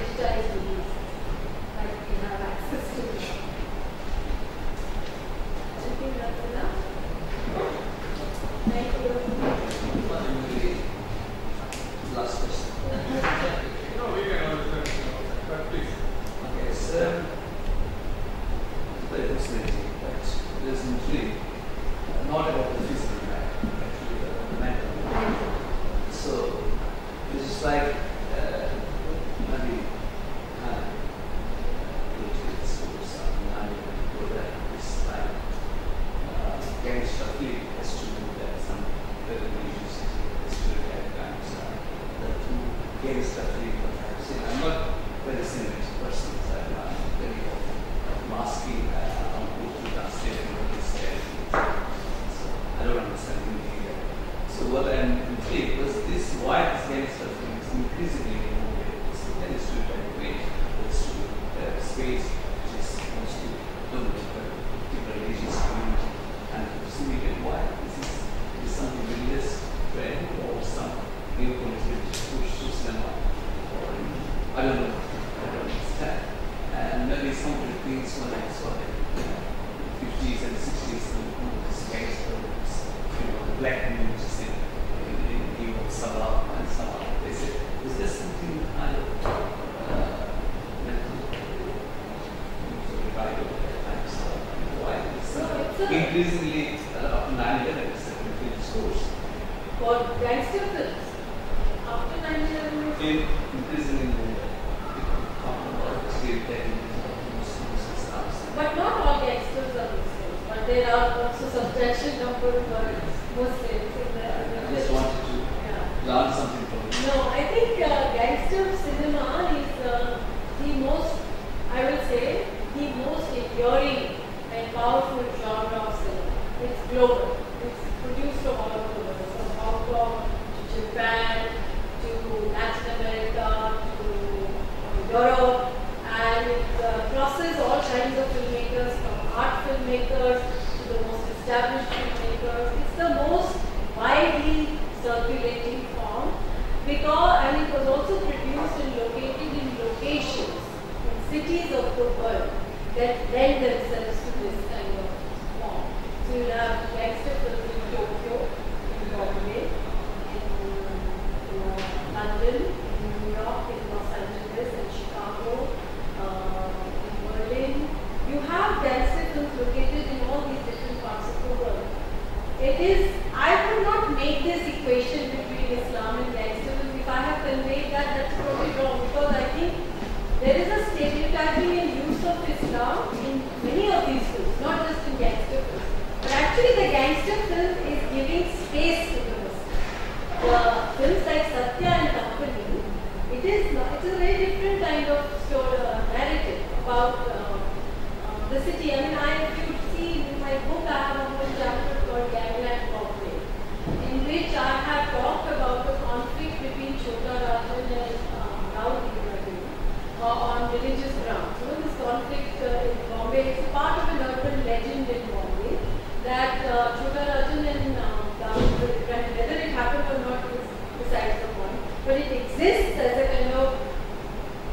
there are also substantial number of Muslims in the, the I just wanted to Yeah. learn something from you. No, I think uh, gangster cinema is uh, the most, I would say, the most enduring and powerful genre of cinema. It's global. It's produced from all over the world, from Hong Kong to Japan to Latin America to uh, Europe, and it uh, crosses all kinds of filmmakers, from art filmmakers established filmmakers. It's the most widely circulating form because and it was also produced and located in locations in cities of the world that lend themselves to this kind of form. So you have gangster films in Tokyo, in Bombay, in, in uh, London, in New York, in Los Angeles, in Chicago, uh, in Berlin. You have gangster films located in all these different parts of the world. It is, I would not make this equation between Islam and gangsterism. If I have conveyed that, that's probably wrong because I think there is a stereotyping and use of Islam in many of these films, not just in gangster films. But actually the gangster film is giving space to the Muslim. The films like Satya and Company, it is it is a very different kind of story, uh, narrative about uh, uh, the city. I mean, I, if you see in my book, I have a whole chapter called Gangland Conflict, in which I have talked about the conflict between Chota Rajan and uh, Ibrahim uh, on religious grounds. Know, this conflict uh, in Bombay is part of an urban legend in Bombay that uh, Chota Rajan and uh, Raul whether it happened or not is besides the point, but it exists as a kind of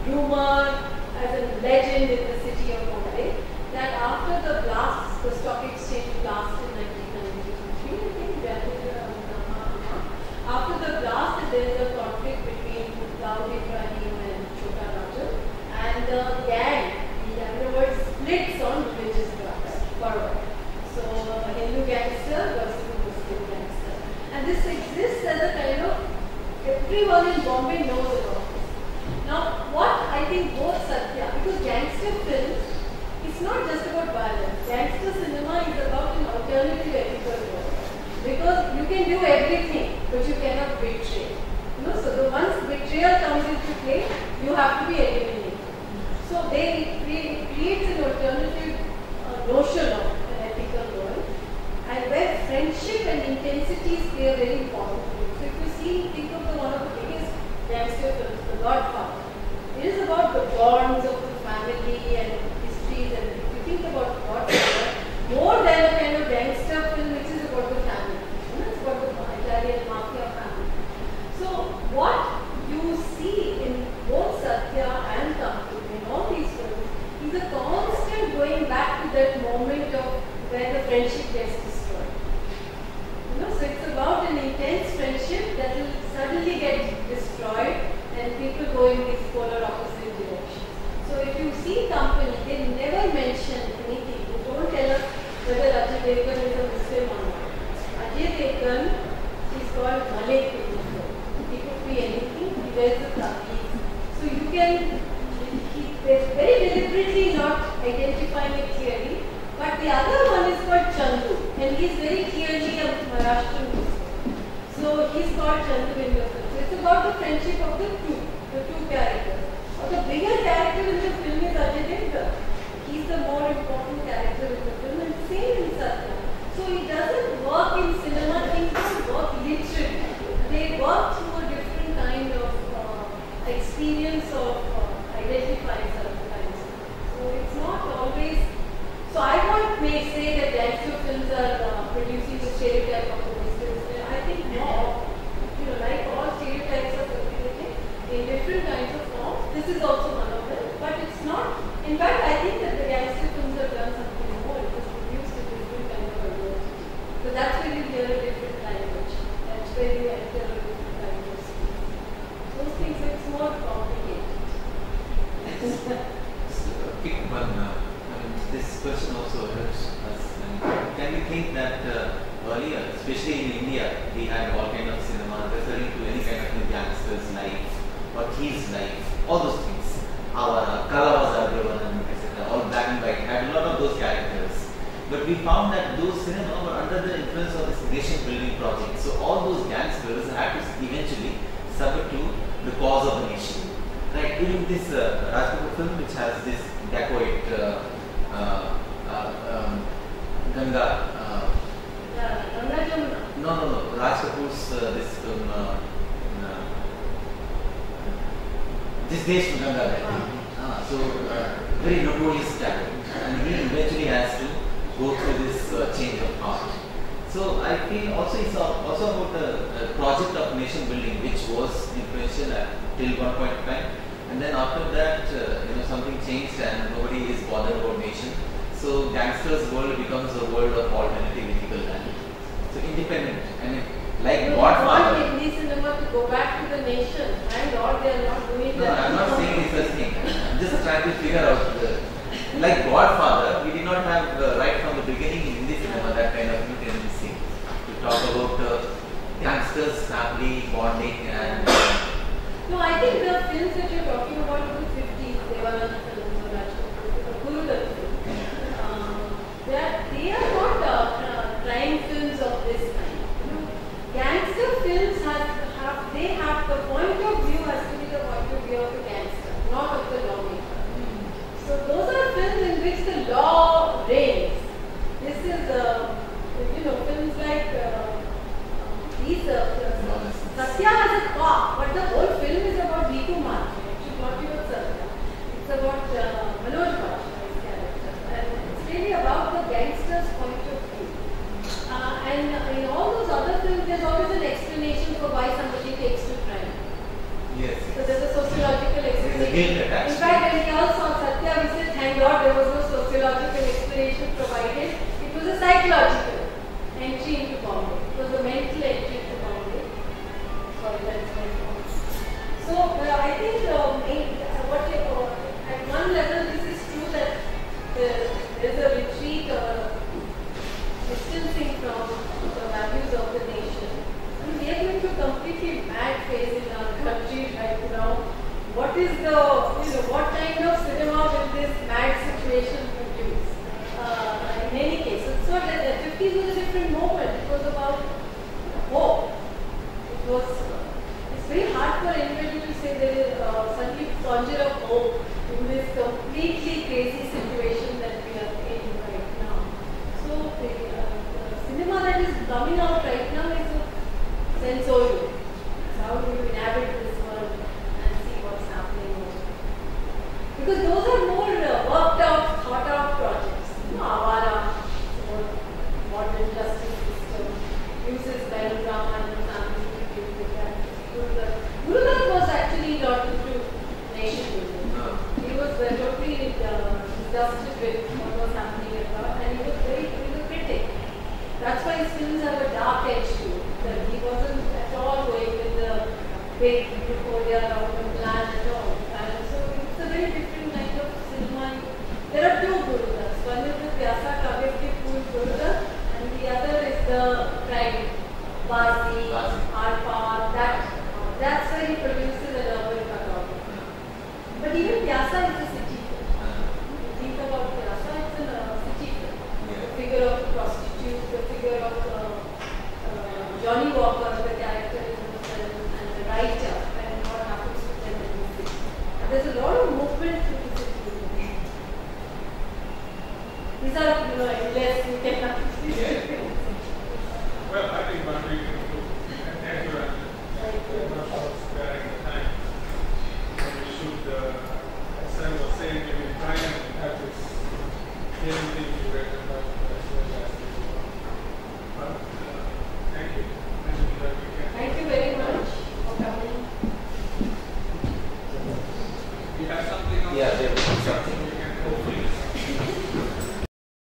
rumor, as a legend in the city of Bombay, that after the blast, the stock exchange blast in 1993, I think, that is, uh, after the blast, there is a conflict between Dawood Ibrahim and Chota Rajan, and the gang, the underworld splits on religious grounds for a while. So, a Hindu gangster versus a Muslim gangster. And this exists as a kind of, everyone in Bombay knows about this. Now, what I think both Satya, because gangster films, it's not just about violence. Gangster cinema is about an alternative ethical world. Because you can do everything, but you cannot betray. You know, so the once betrayal comes into play, you have to be eliminated. So they cre- creates an alternative uh, notion of an ethical world, and where friendship and intensities play a very important role. Think of the one of the biggest gangster films, The Godfather. It is about the bonds of the family and histories, and if you think about Godfather, more than a kind of gangster film, which is about the family. You know, it's about the Italian mafia family. So what you see in both Satya